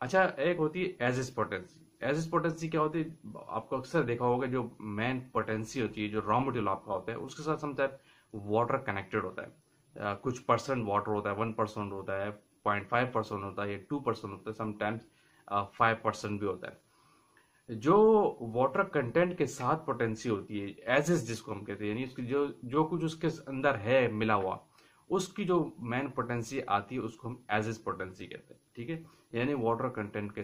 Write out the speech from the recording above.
अच्छा एक होती है as is potency as is potency क्या होती? है आपको अक्सर देखा होगा जो मेन पोटेंसी होती है, जो रॉ मटेरियल आपका होता है, उसके साथ समटाइम वाटर कनेक्टेड होता है। कुछ परसेंट वाटर होता है वन परसेंट होता है पॉइंट फाइव परसेंट होता है, या टू परसेंट होता है समटाइम्स फाइव परसेंट भी होता है। जो वाटर कंटेंट के साथ पोटेंसी होती है एज एस जिसको हम कहते हैं, यानी उसकी जो जो कुछ उसके अंदर है, मिला हुआ उसकी जो मैन पोटेंसी आती है, उसको हम एज एज पोटेंसी कहते हैं, ठीक है? यानी वाटर कंटेंट के